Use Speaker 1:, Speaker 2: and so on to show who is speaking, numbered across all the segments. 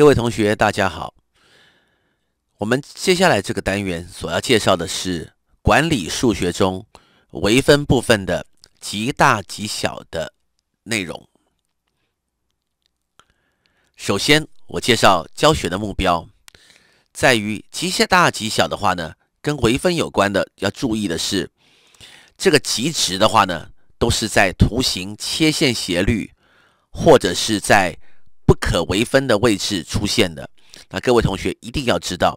Speaker 1: 各位同学，大家好。我们接下来这个单元所要介绍的是管理数学中微分部分的极大极小的内容。首先，我介绍教学的目标，在于极大极小的话呢，跟微分有关的要注意的是，这个极值的话呢，都是在图形切线斜率或者是在不可为分的位置出现的。那各位同学一定要知道，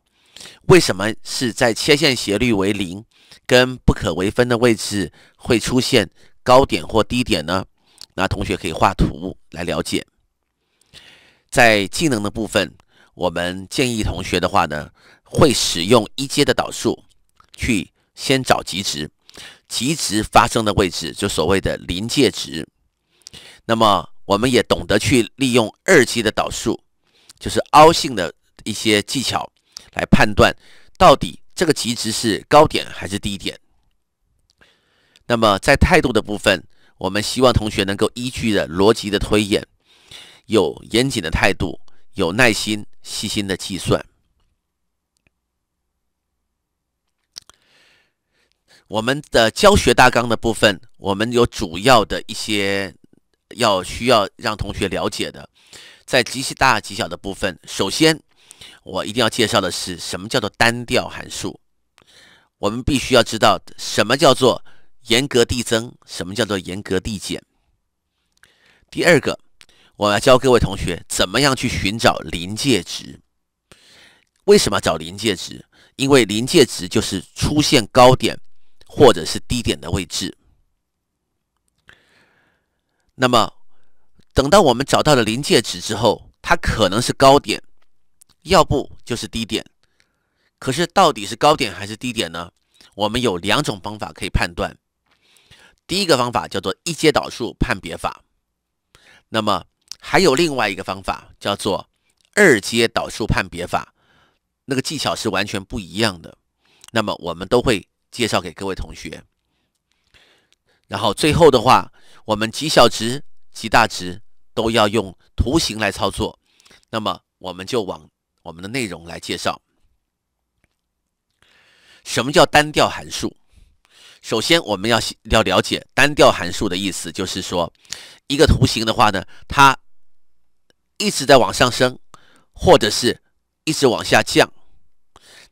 Speaker 1: 为什么是在切线斜率为零跟不可为分的位置会出现高点或低点呢？那同学可以画图来了解。在技能的部分，我们建议同学的话呢，会使用一阶的导数去先找极值，极值发生的位置就所谓的临界值。那么我们也懂得去利用二阶的导数，就是凹性的一些技巧来判断到底这个极值是高点还是低点。那么在态度的部分，我们希望同学能够依据的逻辑的推演。有严谨的态度，有耐心、细心的计算。我们的教学大纲的部分，我们有主要的一些要需要让同学了解的，在极其大极小的部分，首先我一定要介绍的是什么叫做单调函数。我们必须要知道什么叫做严格递增，什么叫做严格递减。第二个。我要教各位同学怎么样去寻找临界值。为什么找临界值？因为临界值就是出现高点或者是低点的位置。那么，等到我们找到了临界值之后，它可能是高点，要不就是低点。可是到底是高点还是低点呢？我们有两种方法可以判断。第一个方法叫做一阶导数判别法。那么，还有另外一个方法叫做二阶导数判别法，那个技巧是完全不一样的。那么我们都会介绍给各位同学。然后最后的话，我们极小值、极大值都要用图形来操作。那么我们就往我们的内容来介绍。什么叫单调函数？首先我们要要了解单调函数的意思，就是说一个图形的话呢，它一直在往上升，或者是一直往下降，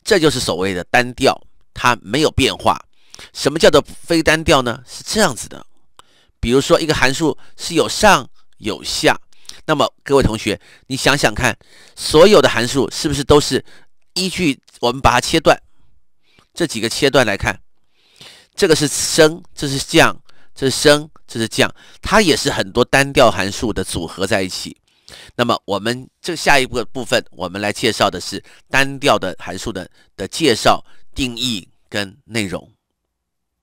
Speaker 1: 这就是所谓的单调，它没有变化。什么叫做非单调呢？是这样子的，比如说一个函数是有上有下，那么各位同学，你想想看，所有的函数是不是都是依据我们把它切断这几个切断来看，这个是升，这是降，这是升，这是降，它也是很多单调函数的组合在一起。那么我们这下一步部分，我们来介绍的是单调的函数的的介绍、定义跟内容。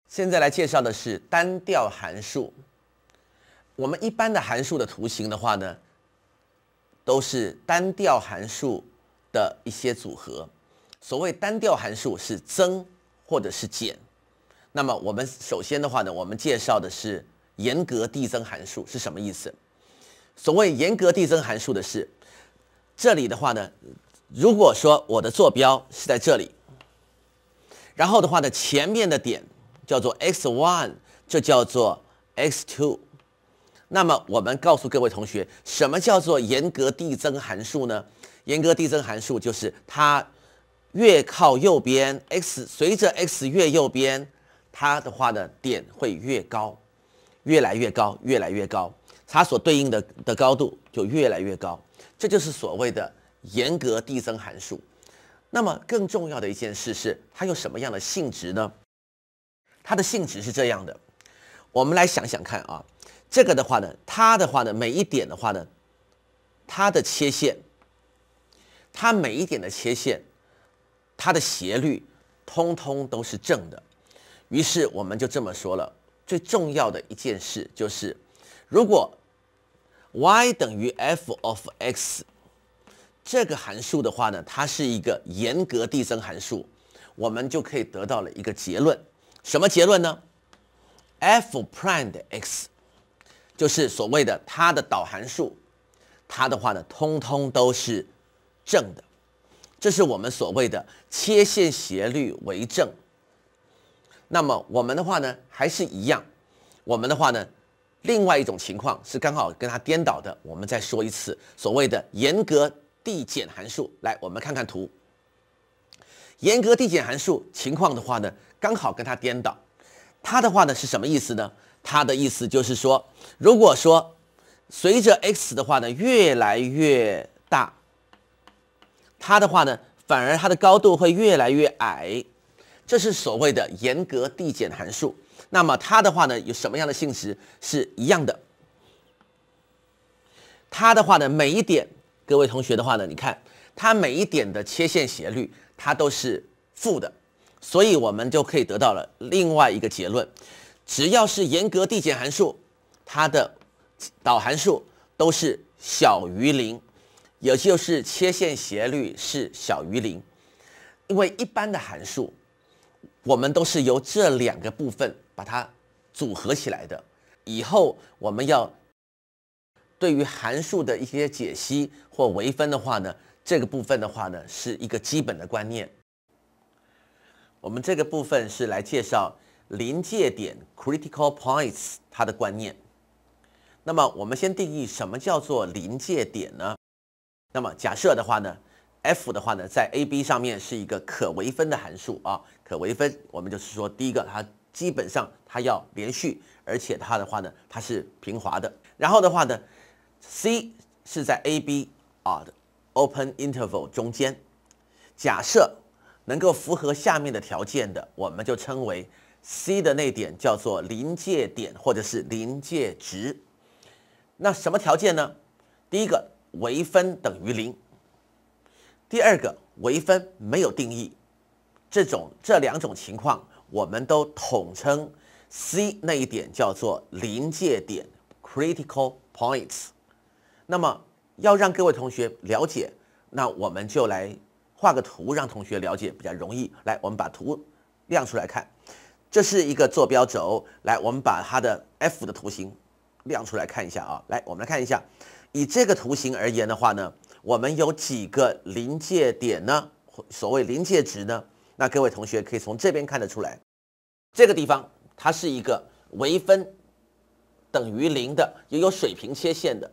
Speaker 1: 现在来介绍的是单调函数。我们一般的函数的图形的话呢，都是单调函数的一些组合。所谓单调函数是增或者是减。那么我们首先的话呢，我们介绍的是严格递增函数是什么意思？所谓严格递增函数的是，这里的话呢，如果说我的坐标是在这里，然后的话呢，前面的点叫做 x one，这叫做 x two，那么我们告诉各位同学，什么叫做严格递增函数呢？严格递增函数就是它越靠右边，x 随着 x 越右边，它的话呢，点会越高，越来越高，越来越高。它所对应的的高度就越来越高，这就是所谓的严格递增函数。那么更重要的一件事是，它有什么样的性质呢？它的性质是这样的，我们来想想看啊，这个的话呢，它的话呢，每一点的话呢，它的切线，它每一点的切线，它的斜率通通都是正的。于是我们就这么说了，最重要的一件事就是，如果 y 等于 f of x 这个函数的话呢，它是一个严格递增函数，我们就可以得到了一个结论。什么结论呢？f prime 的 x 就是所谓的它的导函数，它的话呢，通通都是正的，这是我们所谓的切线斜率为正。那么我们的话呢，还是一样，我们的话呢，另外一种情况是刚好跟它颠倒的。我们再说一次，所谓的严格递减函数。来，我们看看图。严格递减函数情况的话呢，刚好跟它颠倒。它的话呢是什么意思呢？它的意思就是说，如果说随着 x 的话呢越来越大，它的话呢反而它的高度会越来越矮。这是所谓的严格递减函数。那么它的话呢，有什么样的性质是一样的？它的话呢，每一点，各位同学的话呢，你看它每一点的切线斜率，它都是负的，所以我们就可以得到了另外一个结论：只要是严格递减函数，它的导函数都是小于零，也就是切线斜率是小于零。因为一般的函数。我们都是由这两个部分把它组合起来的。以后我们要对于函数的一些解析或微分的话呢，这个部分的话呢是一个基本的观念。我们这个部分是来介绍临界点 （critical points） 它的观念。那么我们先定义什么叫做临界点呢？那么假设的话呢？f 的话呢，在 a b 上面是一个可微分的函数啊，可微分，我们就是说，第一个它基本上它要连续，而且它的话呢，它是平滑的。然后的话呢，c 是在 a b 啊的 open interval 中间，假设能够符合下面的条件的，我们就称为 c 的那点叫做临界点或者是临界值。那什么条件呢？第一个，微分等于零。第二个微分没有定义，这种这两种情况，我们都统称 C 那一点叫做临界点 （critical points）。那么要让各位同学了解，那我们就来画个图，让同学了解比较容易。来，我们把图亮出来看，这是一个坐标轴。来，我们把它的 F 的图形亮出来看一下啊。来，我们来看一下，以这个图形而言的话呢。我们有几个临界点呢？所谓临界值呢？那各位同学可以从这边看得出来，这个地方它是一个微分等于零的，也有水平切线的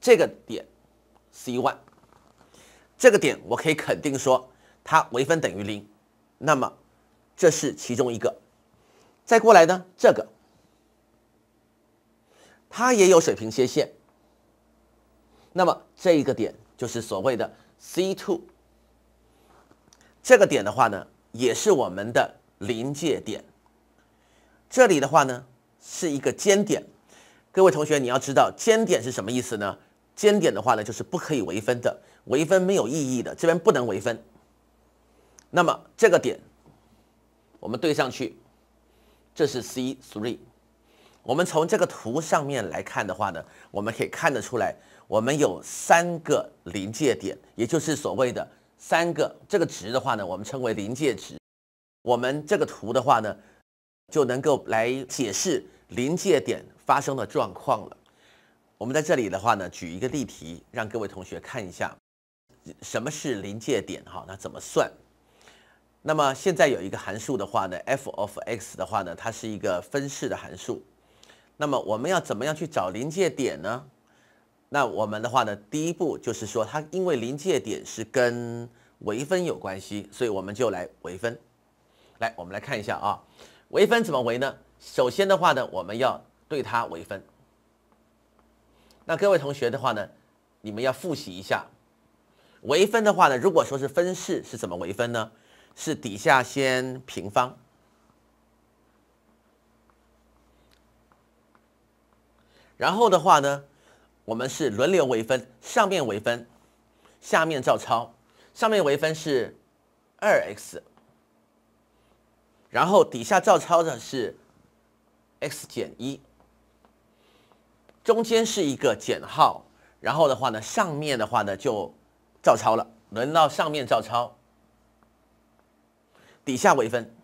Speaker 1: 这个点 c one，这个点我可以肯定说它微分等于零，那么这是其中一个。再过来呢，这个它也有水平切线。那么这一个点就是所谓的 C two，这个点的话呢，也是我们的临界点。这里的话呢，是一个尖点。各位同学，你要知道尖点是什么意思呢？尖点的话呢，就是不可以微分的，微分没有意义的，这边不能微分。那么这个点，我们对上去，这是 C three。我们从这个图上面来看的话呢，我们可以看得出来。我们有三个临界点，也就是所谓的三个这个值的话呢，我们称为临界值。我们这个图的话呢，就能够来解释临界点发生的状况了。我们在这里的话呢，举一个例题，让各位同学看一下什么是临界点哈，那怎么算？那么现在有一个函数的话呢，f of x 的话呢，它是一个分式的函数。那么我们要怎么样去找临界点呢？那我们的话呢，第一步就是说，它因为临界点是跟微分有关系，所以我们就来微分。来，我们来看一下啊，微分怎么微呢？首先的话呢，我们要对它微分。那各位同学的话呢，你们要复习一下，微分的话呢，如果说是分式是怎么微分呢？是底下先平方，然后的话呢？我们是轮流微分，上面微分，下面照抄。上面微分是二 x，然后底下照抄的是 x 减一，中间是一个减号，然后的话呢，上面的话呢就照抄了，轮到上面照抄，底下微分，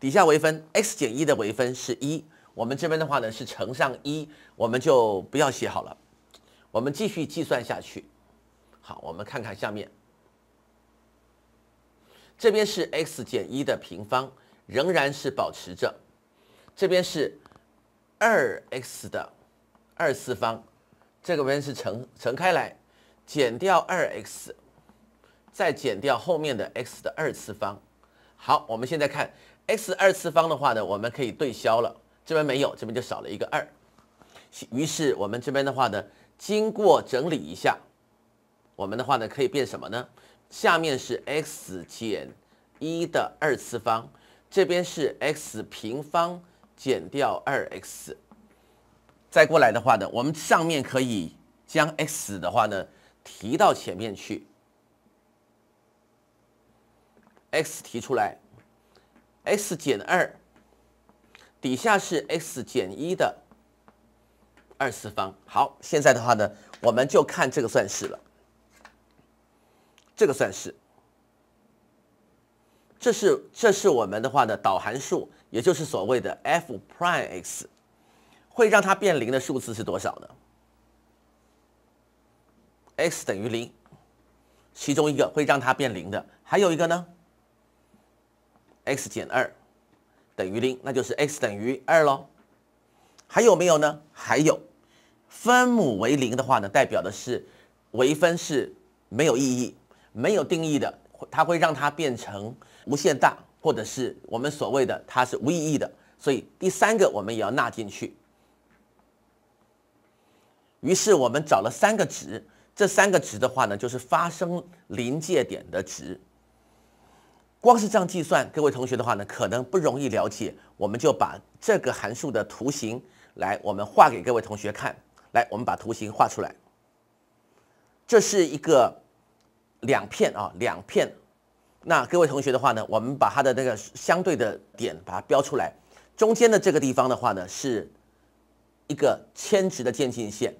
Speaker 1: 底下微分 x 减一的微分是一，我们这边的话呢是乘上一，我们就不要写好了。我们继续计算下去，好，我们看看下面，这边是 x 减一的平方，仍然是保持着。这边是二 x 的二次方，这个边是乘乘开来，减掉二 x，再减掉后面的 x 的二次方。好，我们现在看 x 二次方的话呢，我们可以对消了，这边没有，这边就少了一个二。于是我们这边的话呢，经过整理一下，我们的话呢可以变什么呢？下面是 x 减一的二次方，这边是 x 平方。减掉二 x，再过来的话呢，我们上面可以将 x 的话呢提到前面去，x 提出来，x 减二，底下是 x 减一的二次方。好，现在的话呢，我们就看这个算式了，这个算式。这是这是我们的话呢导函数，也就是所谓的 f prime x，会让它变零的数字是多少呢？x 等于零，其中一个会让它变零的，还有一个呢？x 减二等于零，那就是 x 等于二喽。还有没有呢？还有，分母为零的话呢，代表的是微分是没有意义、没有定义的，它会让它变成。无限大，或者是我们所谓的它是无意义的，所以第三个我们也要纳进去。于是我们找了三个值，这三个值的话呢，就是发生临界点的值。光是这样计算，各位同学的话呢，可能不容易了解。我们就把这个函数的图形来，我们画给各位同学看。来，我们把图形画出来。这是一个两片啊，两片。那各位同学的话呢，我们把它的那个相对的点把它标出来，中间的这个地方的话呢，是一个铅值的渐近线，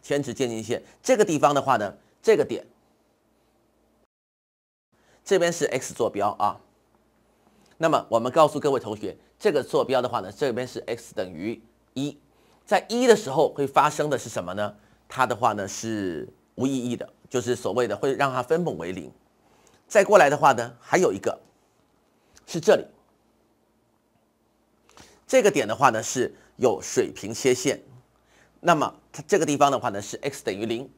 Speaker 1: 铅值渐近线。这个地方的话呢，这个点，这边是 x 坐标啊。那么我们告诉各位同学，这个坐标的话呢，这边是 x 等于一，在一的时候会发生的是什么呢？它的话呢是无意义的，就是所谓的会让它分母为零。再过来的话呢，还有一个是这里，这个点的话呢是有水平切线，那么它这个地方的话呢是 x 等于零，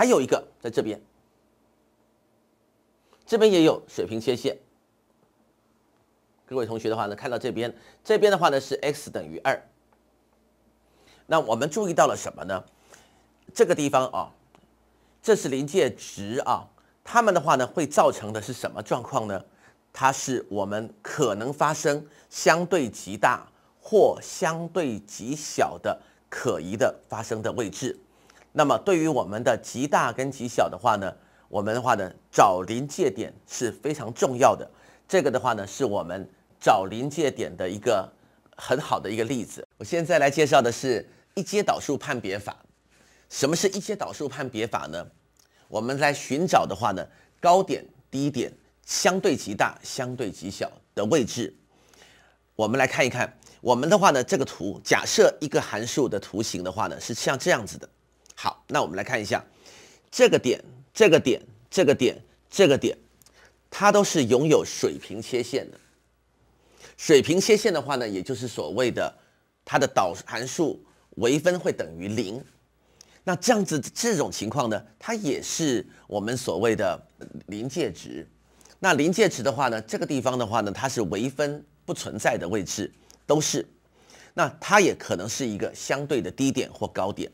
Speaker 1: 还有一个在这边，这边也有水平切线。各位同学的话呢，看到这边，这边的话呢是 x 等于二，那我们注意到了什么呢？这个地方啊。这是临界值啊，它们的话呢，会造成的是什么状况呢？它是我们可能发生相对极大或相对极小的可疑的发生的位置。那么对于我们的极大跟极小的话呢，我们的话呢，找临界点是非常重要的。这个的话呢，是我们找临界点的一个很好的一个例子。我现在来介绍的是一阶导数判别法。什么是一阶导数判别法呢？我们来寻找的话呢，高点、低点相对极大、相对极小的位置。我们来看一看，我们的话呢，这个图假设一个函数的图形的话呢，是像这样子的。好，那我们来看一下，这个点、这个点、这个点、这个点，它都是拥有水平切线的。水平切线的话呢，也就是所谓的它的导函数微分会等于零。那这样子这种情况呢，它也是我们所谓的临界值。那临界值的话呢，这个地方的话呢，它是微分不存在的位置，都是。那它也可能是一个相对的低点或高点。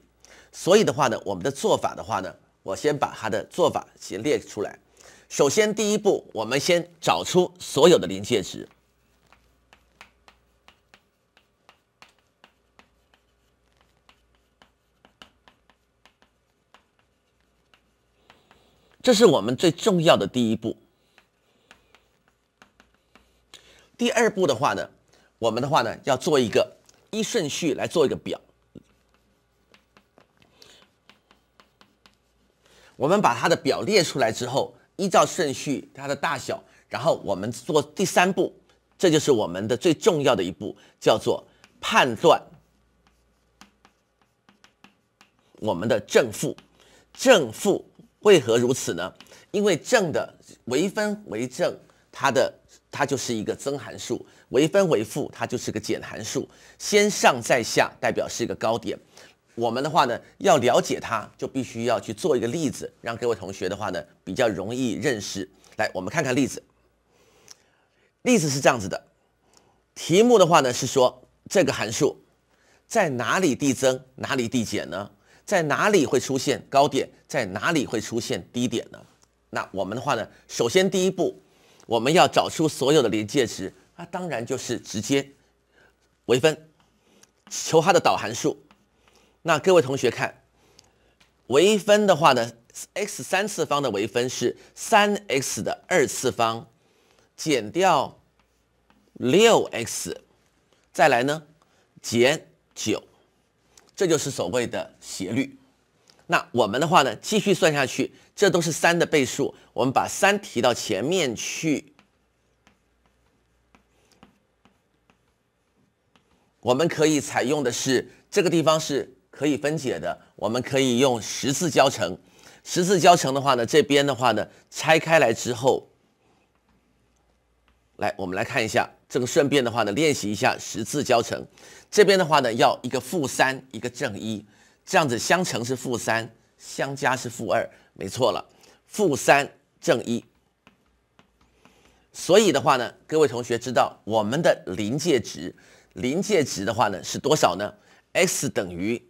Speaker 1: 所以的话呢，我们的做法的话呢，我先把它的做法先列出来。首先第一步，我们先找出所有的临界值。这是我们最重要的第一步。第二步的话呢，我们的话呢要做一个依顺序来做一个表。我们把它的表列出来之后，依照顺序它的大小，然后我们做第三步，这就是我们的最重要的一步，叫做判断我们的正负，正负为何如此呢？因为正的微分为正，它的它就是一个增函数；微分为负，它就是个减函数。先上再下，代表是一个高点。我们的话呢，要了解它，就必须要去做一个例子，让各位同学的话呢比较容易认识。来，我们看看例子。例子是这样子的，题目的话呢是说这个函数在哪里递增，哪里递减呢？在哪里会出现高点，在哪里会出现低点呢？那我们的话呢，首先第一步，我们要找出所有的临界值，那当然就是直接微分，求它的导函数。那各位同学看，微分的话呢，x 三次方的微分是三 x 的二次方减掉六 x，再来呢减九，这就是所谓的斜率。那我们的话呢，继续算下去，这都是三的倍数，我们把三提到前面去，我们可以采用的是这个地方是。可以分解的，我们可以用十字交乘。十字交乘的话呢，这边的话呢，拆开来之后，来，我们来看一下这个，顺便的话呢，练习一下十字交乘。这边的话呢，要一个负三，一个正一，这样子相乘是负三，相加是负二，没错了，负三正一。所以的话呢，各位同学知道我们的临界值，临界值的话呢是多少呢？x 等于。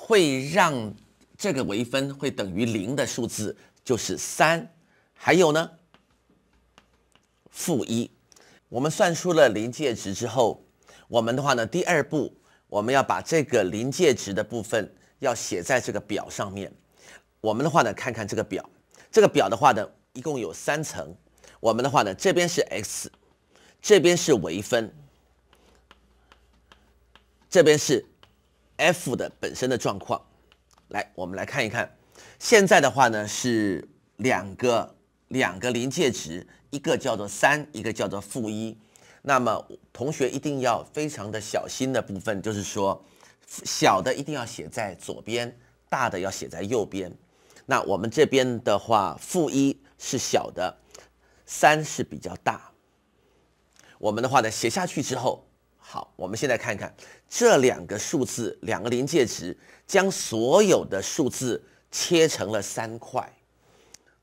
Speaker 1: 会让这个微分会等于零的数字就是三，还有呢，负一。我们算出了临界值之后，我们的话呢，第二步我们要把这个临界值的部分要写在这个表上面。我们的话呢，看看这个表，这个表的话呢，一共有三层。我们的话呢，这边是 x，这边是微分，这边是。F 的本身的状况，来，我们来看一看。现在的话呢是两个两个临界值，一个叫做三，一个叫做负一。那么同学一定要非常的小心的部分，就是说小的一定要写在左边，大的要写在右边。那我们这边的话，负一是小的，三是比较大。我们的话呢写下去之后。好，我们现在看看这两个数字，两个临界值，将所有的数字切成了三块。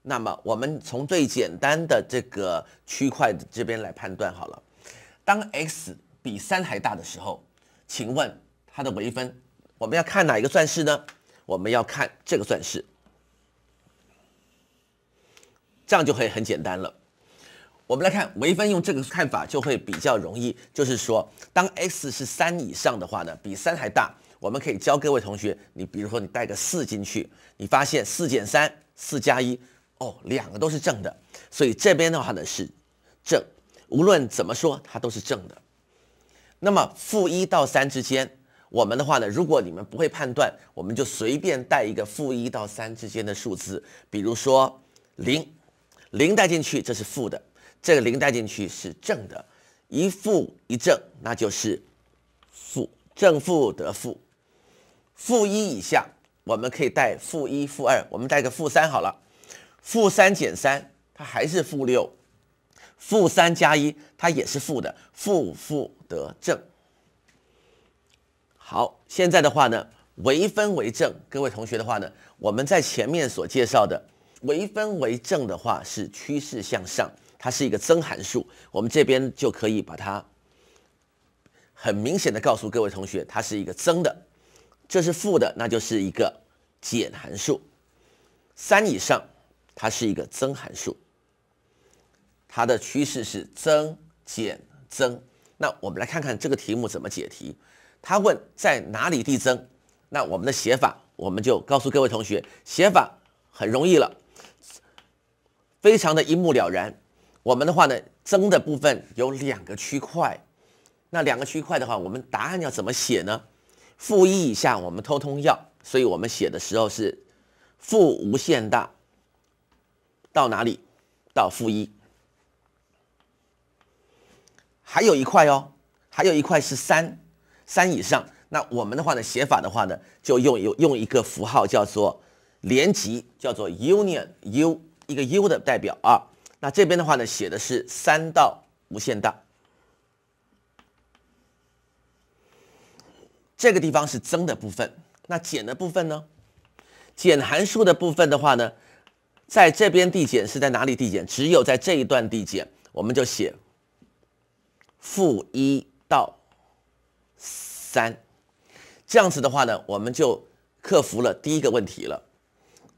Speaker 1: 那么，我们从最简单的这个区块这边来判断好了。当 x 比三还大的时候，请问它的微分，我们要看哪一个算式呢？我们要看这个算式，这样就可以很简单了。我们来看微分，用这个看法就会比较容易。就是说，当 x 是三以上的话呢，比三还大，我们可以教各位同学，你比如说你带个四进去，你发现四减三，四加一，哦，两个都是正的，所以这边的话呢是正，无论怎么说它都是正的。那么负一到三之间，我们的话呢，如果你们不会判断，我们就随便带一个负一到三之间的数字，比如说零，零带进去，这是负的。这个零带进去是正的，一负一正，那就是负，正负得负。负一以下，我们可以带负一、负二，我们带个负三好了。负三减三，它还是负六。负三加一，它也是负的，负负得正。好，现在的话呢，微分为正，各位同学的话呢，我们在前面所介绍的微分为正的话是趋势向上。它是一个增函数，我们这边就可以把它很明显的告诉各位同学，它是一个增的，这是负的，那就是一个减函数。三以上，它是一个增函数，它的趋势是增减增。那我们来看看这个题目怎么解题。他问在哪里递增，那我们的写法，我们就告诉各位同学，写法很容易了，非常的一目了然。我们的话呢，增的部分有两个区块，那两个区块的话，我们答案要怎么写呢？负一以下我们通通要，所以我们写的时候是负无限大到哪里？到负一。还有一块哦，还有一块是三，三以上，那我们的话呢，写法的话呢，就用用用一个符号叫做连级，叫做 union u 一个 u 的代表啊。那这边的话呢，写的是三到无限大。这个地方是增的部分，那减的部分呢？减函数的部分的话呢，在这边递减是在哪里递减？只有在这一段递减，我们就写负一到三，这样子的话呢，我们就克服了第一个问题了。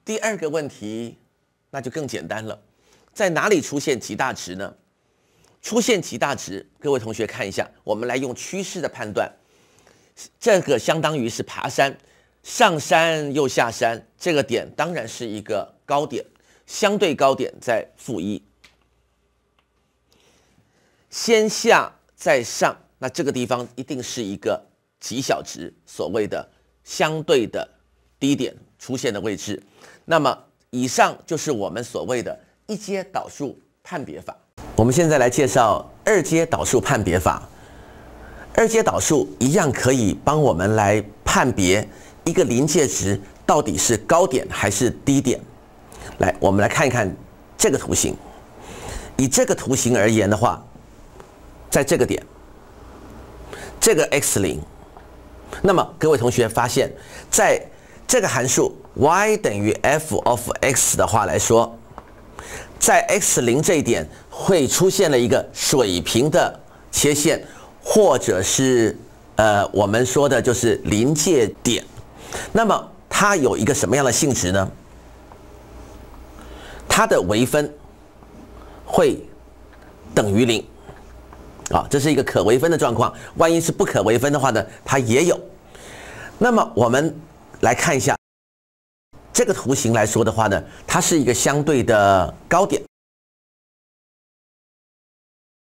Speaker 1: 第二个问题那就更简单了，在哪里出现极大值呢？出现极大值，各位同学看一下，我们来用趋势的判断。这个相当于是爬山，上山又下山，这个点当然是一个高点，相对高点在负一，先下再上，那这个地方一定是一个极小值，所谓的相对的低点出现的位置。那么以上就是我们所谓的一阶导数判别法。我们现在来介绍二阶导数判别法。二阶导数一样可以帮我们来判别一个临界值到底是高点还是低点。来，我们来看一看这个图形。以这个图形而言的话，在这个点，这个 x 零，那么各位同学发现，在这个函数 y 等于 f of x 的话来说，在 x 零这一点会出现了一个水平的切线。或者是呃，我们说的就是临界点，那么它有一个什么样的性质呢？它的微分会等于零啊，这是一个可微分的状况。万一是不可微分的话呢，它也有。那么我们来看一下这个图形来说的话呢，它是一个相对的高点。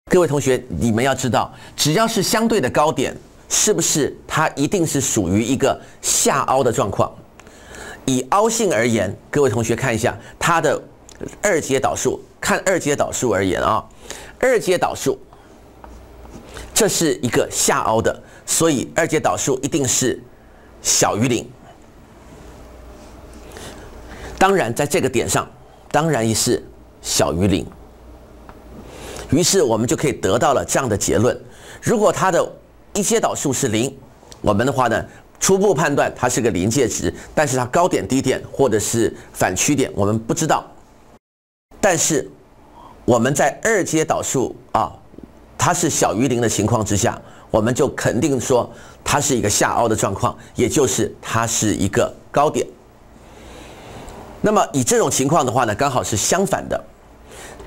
Speaker 1: 各位同学，你们要知道，只要是相对的高点，是不是它一定是属于一个下凹的状况？以凹性而言，各位同学看一下它的二阶导数，看二阶导数而言啊，二阶导数这是一个下凹的，所以二阶导数一定是小于零。当然，在这个点上，当然也是小于零。于是我们就可以得到了这样的结论：如果它的一阶导数是零，我们的话呢，初步判断它是个临界值，但是它高点、低点或者是反曲点，我们不知道。但是我们在二阶导数啊，它是小于零的情况之下，我们就肯定说它是一个下凹的状况，也就是它是一个高点。那么以这种情况的话呢，刚好是相反的，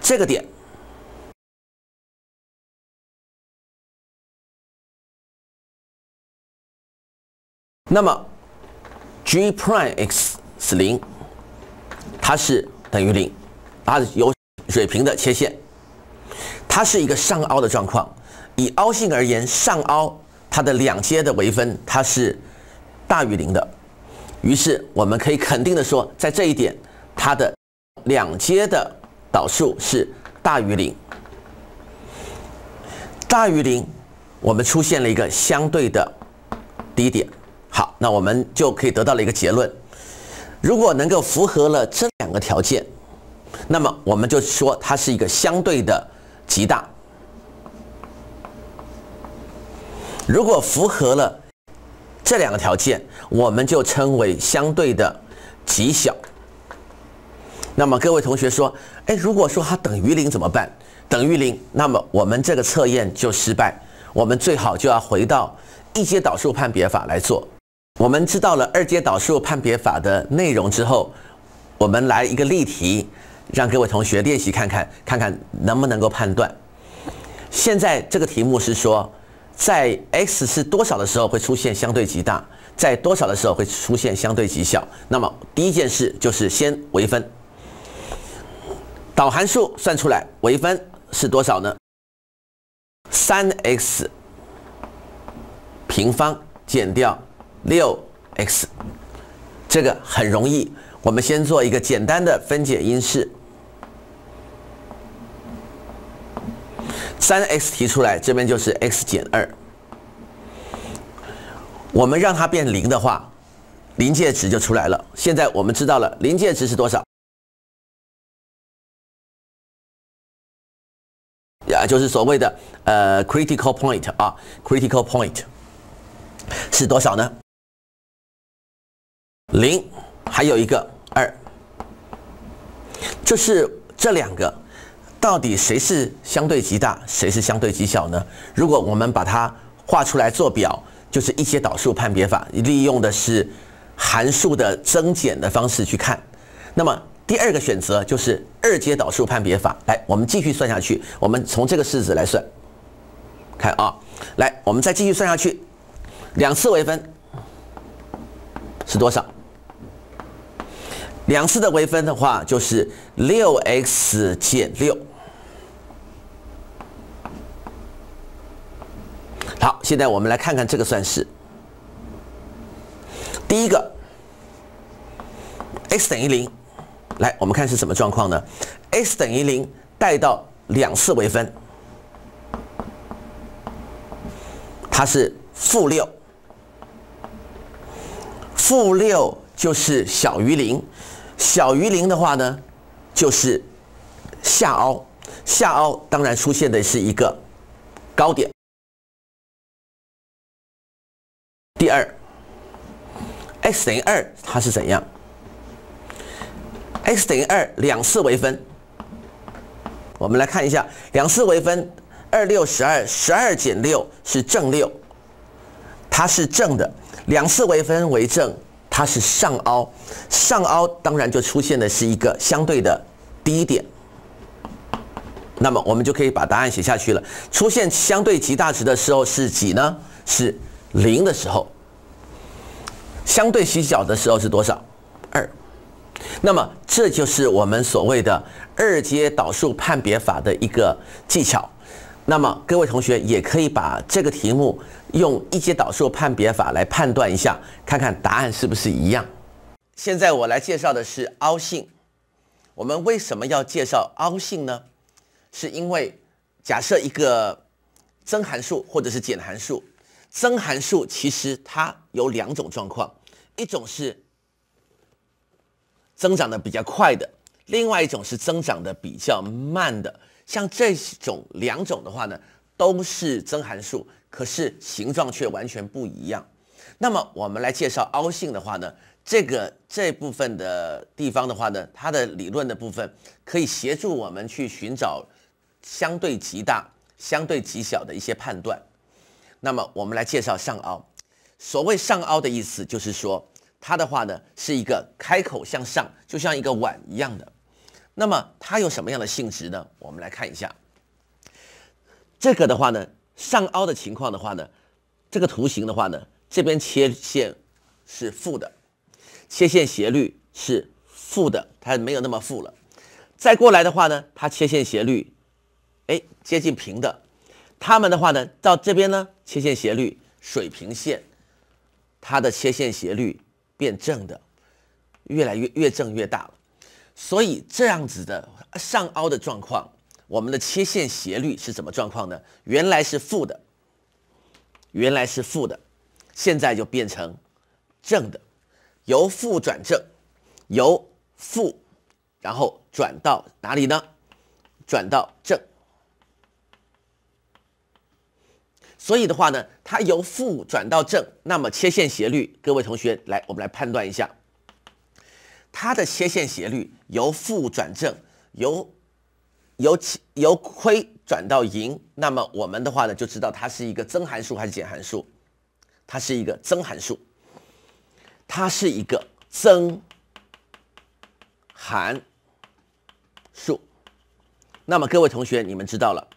Speaker 1: 这个点。那么，g prime x 是零，它是等于零，它有水平的切线，它是一个上凹的状况。以凹性而言，上凹它的两阶的微分它是大于零的，于是我们可以肯定的说，在这一点，它的两阶的导数是大于零，大于零，我们出现了一个相对的低点。好，那我们就可以得到了一个结论：如果能够符合了这两个条件，那么我们就说它是一个相对的极大；如果符合了这两个条件，我们就称为相对的极小。那么各位同学说，哎，如果说它等于零怎么办？等于零，那么我们这个测验就失败。我们最好就要回到一阶导数判别法来做。我们知道了二阶导数判别法的内容之后，我们来一个例题，让各位同学练习看看，看看能不能够判断。现在这个题目是说，在 x 是多少的时候会出现相对极大，在多少的时候会出现相对极小。那么第一件事就是先微分，导函数算出来，微分是多少呢？三 x 平方减掉。六 x，这个很容易。我们先做一个简单的分解因式。三 x 提出来，这边就是 x 减二。我们让它变零的话，临界值就出来了。现在我们知道了临界值是多少，呀，就是所谓的呃 critical point 啊，critical point 是多少呢？零，还有一个二，就是这两个，到底谁是相对极大，谁是相对极小呢？如果我们把它画出来做表。就是一阶导数判别法，利用的是函数的增减的方式去看。那么第二个选择就是二阶导数判别法。来，我们继续算下去。我们从这个式子来算，看啊，来，我们再继续算下去，两次微分是多少？两次的微分的话，就是六 x 减六。好，现在我们来看看这个算式。第一个，x 等于零，来，我们看是什么状况呢？x 等于零带到两次微分，它是负六，负六就是小于零，小于零的话呢，就是下凹，下凹当然出现的是一个高点。第二，x 等于二，它是怎样？x 等于二，两次微分。我们来看一下，两次微分，二六十二，十二减六是正六，它是正的。两次微分为正，它是上凹，上凹当然就出现的是一个相对的低点。那么我们就可以把答案写下去了。出现相对极大值的时候是几呢？是。零的时候，相对极小的时候是多少？二。那么这就是我们所谓的二阶导数判别法的一个技巧。那么各位同学也可以把这个题目用一阶导数判别法来判断一下，看看答案是不是一样。现在我来介绍的是凹性。我们为什么要介绍凹性呢？是因为假设一个增函数或者是减函数。增函数其实它有两种状况，一种是增长的比较快的，另外一种是增长的比较慢的。像这种两种的话呢，都是增函数，可是形状却完全不一样。那么我们来介绍凹性的话呢，这个这部分的地方的话呢，它的理论的部分可以协助我们去寻找相对极大、相对极小的一些判断。那么我们来介绍上凹。所谓上凹的意思，就是说它的话呢是一个开口向上，就像一个碗一样的。那么它有什么样的性质呢？我们来看一下。这个的话呢，上凹的情况的话呢，这个图形的话呢，这边切线是负的，切线斜率是负的，它没有那么负了。再过来的话呢，它切线斜率，哎，接近平的。它们的话呢，到这边呢，切线斜率水平线，它的切线斜率变正的，越来越越正越大了。所以这样子的上凹的状况，我们的切线斜率是什么状况呢？原来是负的，原来是负的，现在就变成正的，由负转正，由负，然后转到哪里呢？转到正。所以的话呢，它由负转到正，那么切线斜率，各位同学来，我们来判断一下，它的切线斜率由负转正，由由由亏转到盈，那么我们的话呢，就知道它是一个增函数还是减函数？它是一个增函数，它是一个增函数。那么各位同学，你们知道了，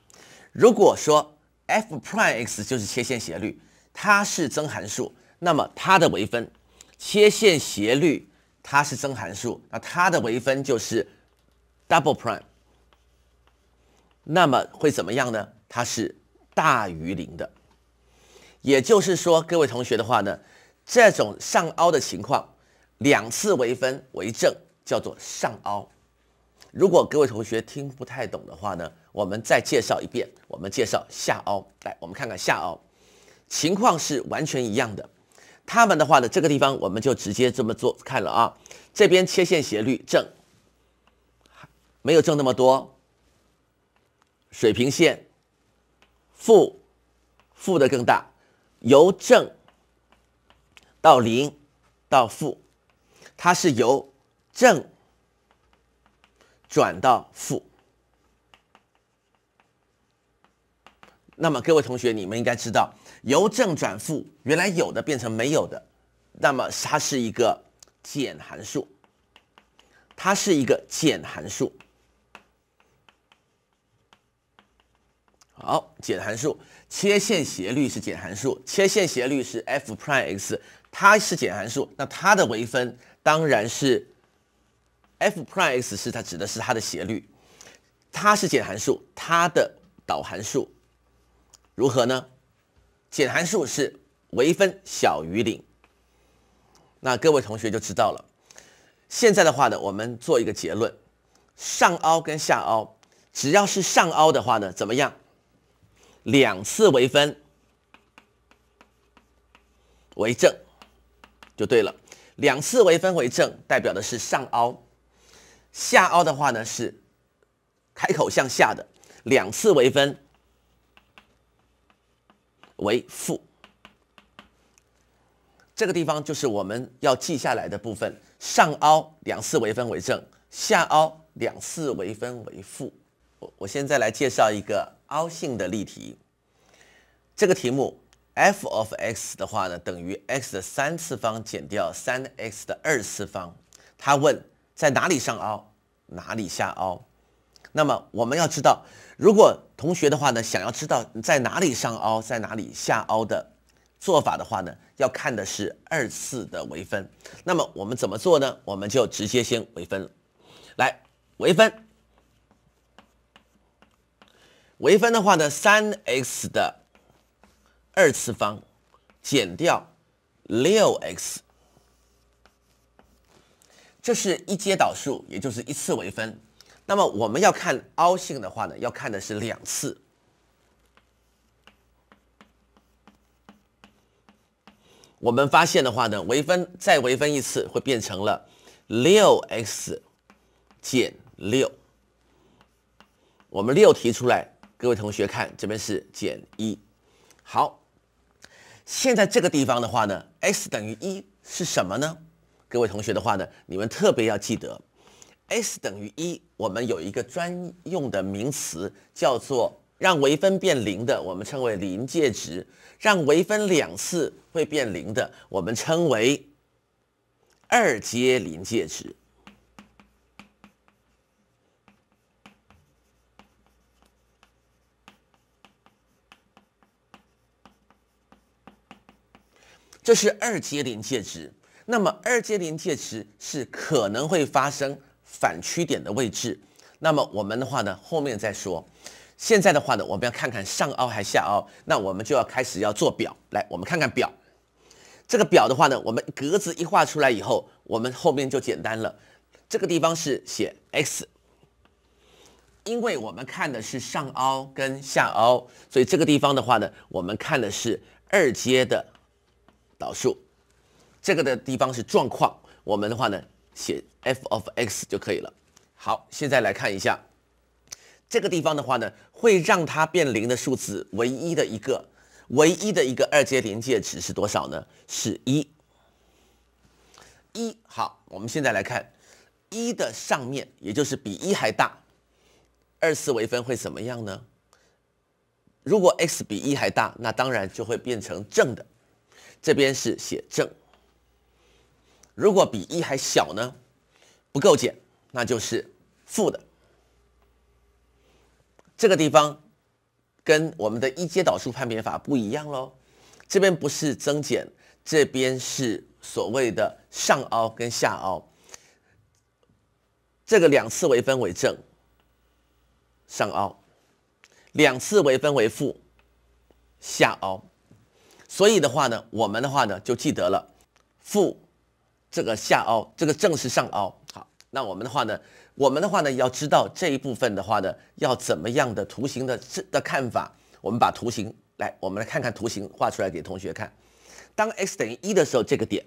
Speaker 1: 如果说。F prime x 就是切线斜率，它是增函数，那么它的微分，切线斜率它是增函数，那它的微分就是 double prime，那么会怎么样呢？它是大于零的，也就是说，各位同学的话呢，这种上凹的情况，两次微分为正，叫做上凹。如果各位同学听不太懂的话呢，我们再介绍一遍。我们介绍下凹，来，我们看看下凹，情况是完全一样的。它们的话呢，这个地方我们就直接这么做看了啊。这边切线斜率正，没有正那么多。水平线负，负的更大，由正到零到负，它是由正转到负。那么各位同学，你们应该知道，由正转负，原来有的变成没有的，那么它是一个减函数，它是一个减函数。好，减函数，切线斜率是减函数，切线斜率是 f prime x，它是减函数，那它的微分当然是 f prime x 是它指的是它的斜率，它是减函数，它的导函数如何呢？减函数是微分小于零，那各位同学就知道了。现在的话呢，我们做一个结论，上凹跟下凹，只要是上凹的话呢，怎么样？两次微分为正就对了，两次微分为正代表的是上凹，下凹的话呢是开口向下的，两次微分为负。这个地方就是我们要记下来的部分：上凹两次微分为正，下凹两次微分为负。我我现在来介绍一个。凹性的例题，这个题目 f of x 的话呢，等于 x 的三次方减掉三 x 的二次方。他问在哪里上凹，哪里下凹？那么我们要知道，如果同学的话呢，想要知道在哪里上凹，在哪里下凹的做法的话呢，要看的是二次的微分。那么我们怎么做呢？我们就直接先微分，来微分。微分的话呢，三 x 的二次方减掉六 x，这是一阶导数，也就是一次微分。那么我们要看凹性的话呢，要看的是两次。我们发现的话呢，微分再微分一次，会变成了六 x 减六。我们六提出来。各位同学看，这边是减一，好，现在这个地方的话呢，x 等于一是什么呢？各位同学的话呢，你们特别要记得，s 等于一，我们有一个专用的名词叫做让微分变零的，我们称为临界值；让微分两次会变零的，我们称为二阶临界值。这是二阶临界值，那么二阶临界值是可能会发生反曲点的位置。那么我们的话呢，后面再说。现在的话呢，我们要看看上凹还下凹，那我们就要开始要做表。来，我们看看表。这个表的话呢，我们格子一画出来以后，我们后面就简单了。这个地方是写 x，因为我们看的是上凹跟下凹，所以这个地方的话呢，我们看的是二阶的。导数，这个的地方是状况，我们的话呢写 f of x 就可以了。好，现在来看一下这个地方的话呢，会让它变零的数字，唯一的一个，唯一的一个二阶临界值是多少呢？是一。一好，我们现在来看一的上面，也就是比一还大，二次微分会怎么样呢？如果 x 比一还大，那当然就会变成正的。这边是写正，如果比一还小呢，不够减，那就是负的。这个地方跟我们的一阶导数判别法不一样喽，这边不是增减，这边是所谓的上凹跟下凹。这个两次微分为正，上凹；两次微分为负，下凹。所以的话呢，我们的话呢就记得了，负这个下凹，这个正是上凹。好，那我们的话呢，我们的话呢要知道这一部分的话呢，要怎么样的图形的的看法？我们把图形来，我们来看看图形画出来给同学看。当 x 等于一的时候，这个点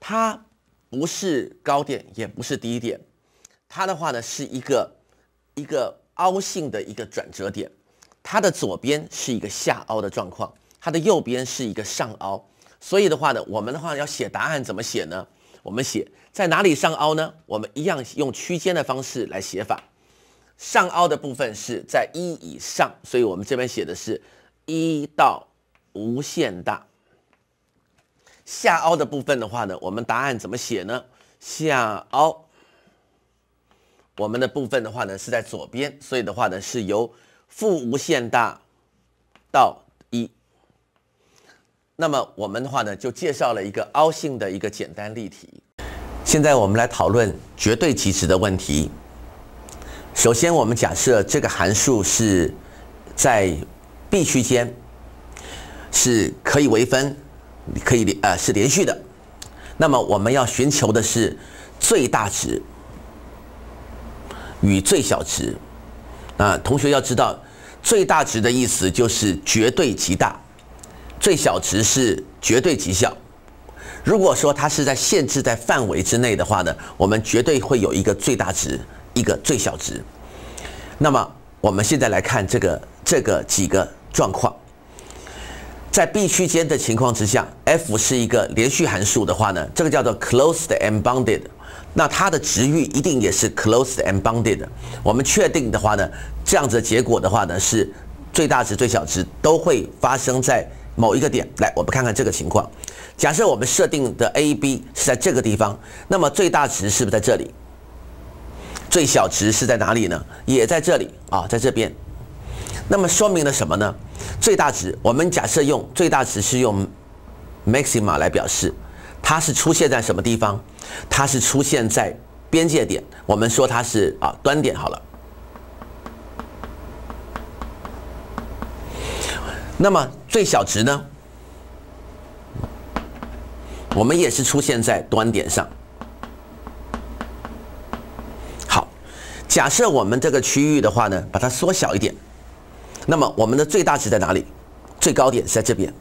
Speaker 1: 它不是高点，也不是低点，它的话呢是一个一个凹性的一个转折点，它的左边是一个下凹的状况，它的右边是一个上凹，所以的话呢，我们的话要写答案怎么写呢？我们写在哪里上凹呢？我们一样用区间的方式来写法。上凹的部分是在一以上，所以我们这边写的是一到无限大。下凹的部分的话呢，我们答案怎么写呢？下凹，我们的部分的话呢是在左边，所以的话呢是由负无限大到。那么我们的话呢，就介绍了一个凹性的一个简单例题。现在我们来讨论绝对极值的问题。首先，我们假设这个函数是在 B 区间，是可以微分，可以连呃是连续的。那么我们要寻求的是最大值与最小值。啊，同学要知道，最大值的意思就是绝对极大。最小值是绝对极小。如果说它是在限制在范围之内的话呢，我们绝对会有一个最大值，一个最小值。那么我们现在来看这个这个几个状况，在 B 区间的情况之下，f 是一个连续函数的话呢，这个叫做 closed and bounded。那它的值域一定也是 closed and bounded。我们确定的话呢，这样子的结果的话呢，是最大值、最小值都会发生在。某一个点，来，我们看看这个情况。假设我们设定的 A、B 是在这个地方，那么最大值是不是在这里？最小值是在哪里呢？也在这里啊，在这边。那么说明了什么呢？最大值，我们假设用最大值是用 maxima 来表示，它是出现在什么地方？它是出现在边界点，我们说它是啊端点好了。那么最小值呢？我们也是出现在端点上。好，假设我们这个区域的话呢，把它缩小一点。那么我们的最大值在哪里？最高点是在这边。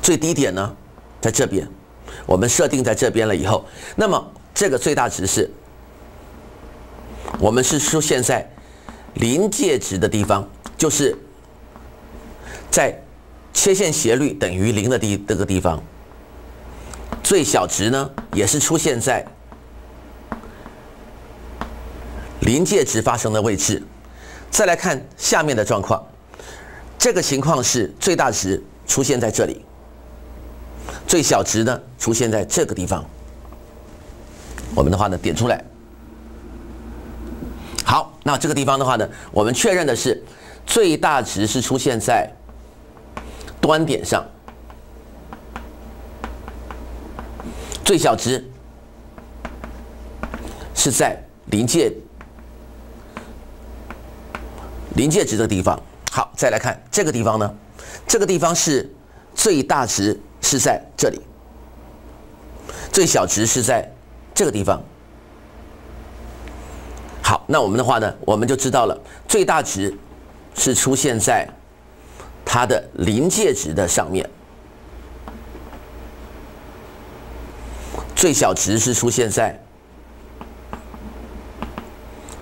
Speaker 1: 最低点呢，在这边。我们设定在这边了以后，那么这个最大值是，我们是出现在临界值的地方，就是。在切线斜率等于零的地这个地方，最小值呢也是出现在临界值发生的位置。再来看下面的状况，这个情况是最大值出现在这里，最小值呢出现在这个地方。我们的话呢点出来。好，那这个地方的话呢，我们确认的是最大值是出现在。端点上，最小值是在临界临界值的地方。好，再来看这个地方呢，这个地方是最大值是在这里，最小值是在这个地方。好，那我们的话呢，我们就知道了，最大值是出现在。它的临界值的上面，最小值是出现在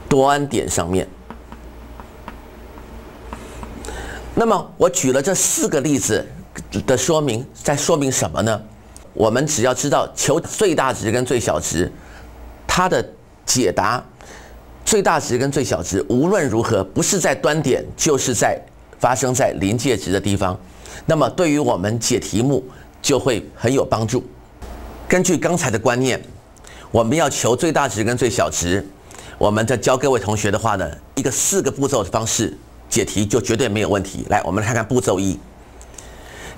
Speaker 1: 端点上面。那么我举了这四个例子的说明，在说明什么呢？我们只要知道求最大值跟最小值，它的解答，最大值跟最小值无论如何不是在端点，就是在。发生在临界值的地方，那么对于我们解题目就会很有帮助。根据刚才的观念，我们要求最大值跟最小值，我们在教各位同学的话呢，一个四个步骤的方式解题就绝对没有问题。来，我们来看看步骤一。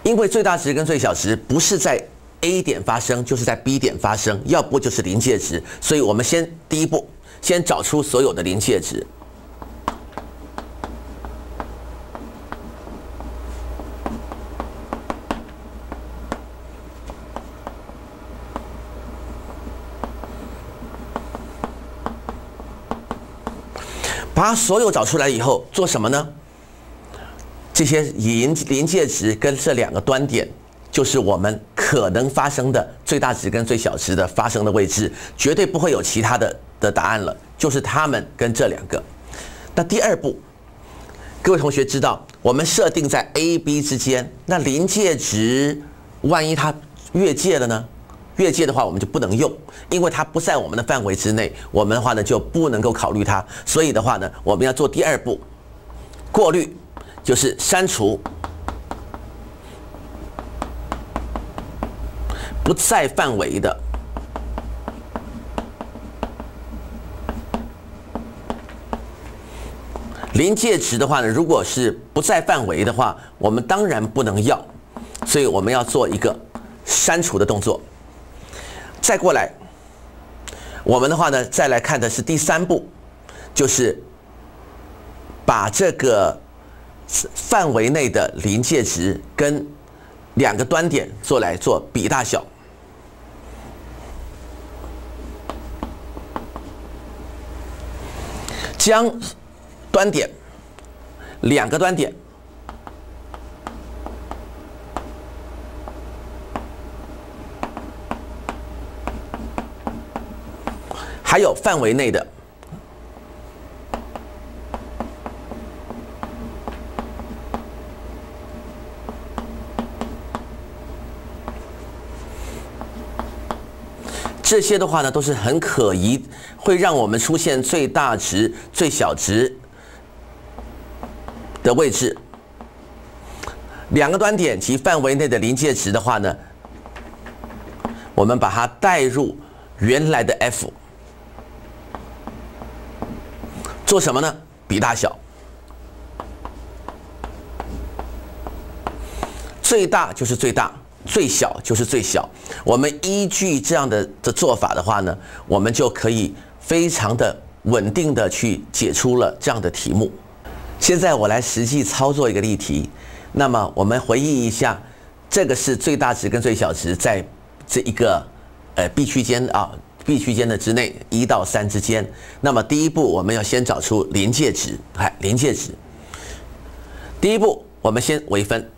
Speaker 1: 因为最大值跟最小值不是在 A 点发生，就是在 B 点发生，要不就是临界值，所以我们先第一步先找出所有的临界值。把所有找出来以后做什么呢？
Speaker 2: 这些临临界值跟这两个端点，就是我们可能发生的最大值跟最小值的发生的位置，绝对不会有其他的的答案了，就是它们跟这两个。那第二步，各位同学知道，我们设定在 A、B 之间，那临界值万一它越界了呢？越界的话，我们就不能用，因为它不在我们的范围之内，我们的话呢就不能够考虑它。所以的话呢，我们要做第二步，过滤，就是删除不在范围的临界值的话呢，如果是不在范围的话，我们当然不能要，所以我们要做一个删除的动作。再过来，我们的话呢，再来看的是第三步，就是把这个范围内的临界值跟两个端点做来做比大小，将端点两个端点。还有范围内的，这些的话呢，都是很可疑，会让我们出现最大值、最小值的位置。两个端点及范围内的临界值的话呢，我们把它带入原来的 f。做什么呢？比大小，最大就是最大，最小就是最小。我们依据这样的的做法的话呢，我们就可以非常的稳定的去解出了这样的题目。现在我来实际操作一个例题，那么我们回忆一下，这个是最大值跟最小值在这一个呃 B 区间啊。B 区间的之内，一到三之间。那么第一步，我们要先找出临界值，哎，临界值。第一步，我们先微分，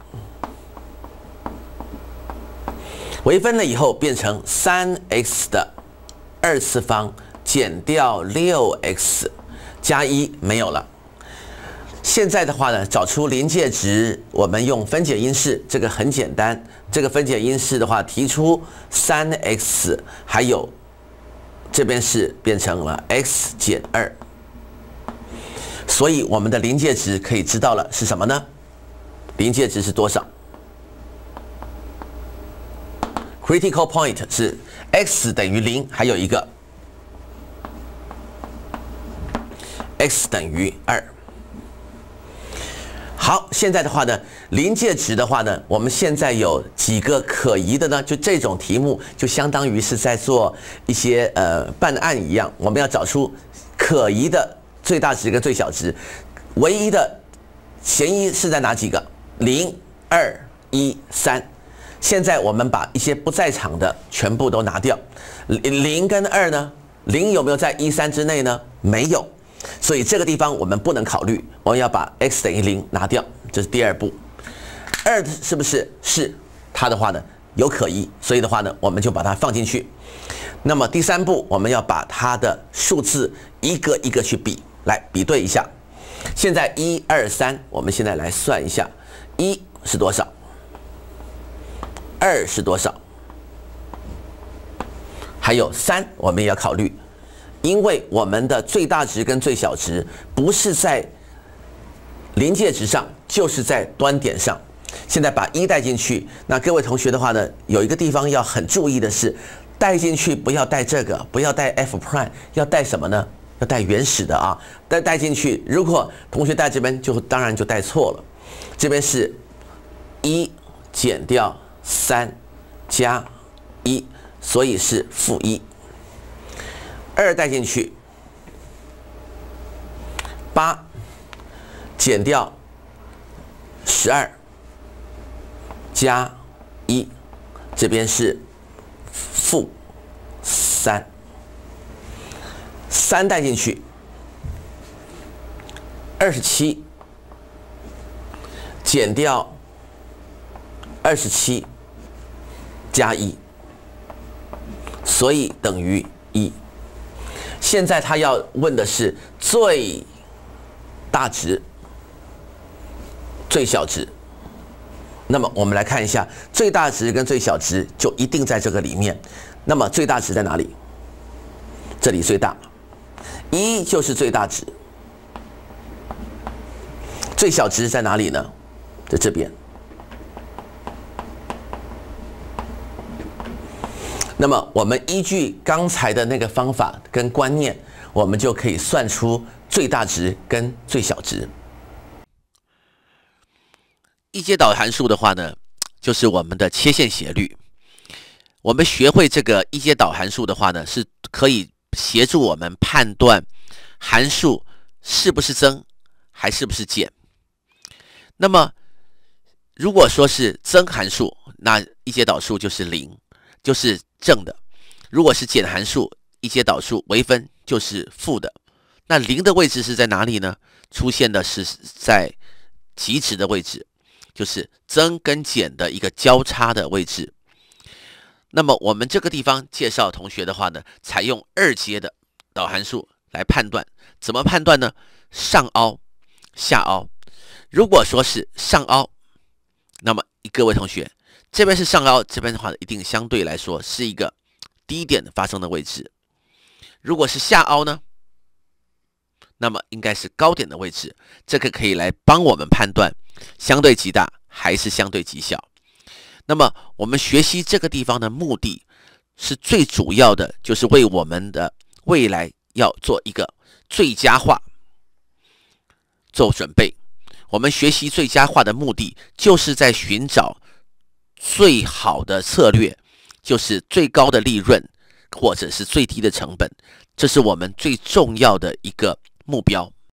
Speaker 2: 微分了以后变成三 x 的二次方减掉六 x 加一，没有了。现在的话呢，找出临界值，我们用分解因式，这个很简单。这个分解因式的话，提出三 x 还有。这边是变成了 x 减二，所以我们的临界值可以知道了是什么呢？临界值是多少？Critical point 是 x 等于零，还有一个 x 等于二。好，现在的话呢，临界值的话呢，我们现在有几个可疑的呢？就这种题目，就相当于是在做一些呃办案一样，我们要找出可疑的最大值跟最小值，唯一的嫌疑是在哪几个？零、二、一、三。现在我们把一些不在场的全部都拿掉，零跟二呢？零有没有在一三之内呢？没有。所以这个地方我们不能考虑，我们要把 x 等于零拿掉，这是第二步。二是不是是它的话呢有可疑，所以的话呢我们就把它放进去。那么第三步我们要把它的数字一个一个去比，来比对一下。现在一二三，我们现在来算一下，一是多少？二是多少？还有三，我们也要考虑。因为我们的最大值跟最小值不是在临界值上，就是在端点上。现在把一带进去，那各位同学的话呢，有一个地方要很注意的是，带进去不要带这个，不要带 f prime，要带什么呢？要带原始的啊。带带进去，如果同学带这边，就当然就带错了。这边是一减掉三加一，所以是负一。二带进去，八减掉十二加一，这边是负三。三带进去，二十七减掉二十七加一，所以等于。现在他要问的是最大值、最小值。那么我们来看一下，最大值跟最小值就一定在这个里面。那么最大值在哪里？这里最大，一就是最大值。最小值在哪里呢？在这边。那么我们依据刚才的那个方法跟观念，我们就可以算出最大值跟最小值。
Speaker 1: 一阶导函数的话呢，就是我们的切线斜率。我们学会这个一阶导函数的话呢，是可以协助我们判断函数是不是增还是不是减。那么如果说是增函数，那一阶导数就是零，就是。正的，如果是减函数，一阶导数微分就是负的。那零的位置是在哪里呢？出现的是在极值的位置，就是增跟减的一个交叉的位置。那么我们这个地方介绍同学的话呢，采用二阶的导函数来判断，怎么判断呢？上凹下凹。如果说是上凹，那么各位同学。这边是上凹，这边的话一定相对来说是一个低点发生的位置。如果是下凹呢，那么应该是高点的位置。这个可以来帮我们判断相对极大还是相对极小。那么我们学习这个地方的目的是最主要的，就是为我们的未来要做一个最佳化做准备。我们学习最佳化的目的，就是在寻找。最好的策略就是最高的利润，或者是最低的成本，这是我们最重要的一个目标。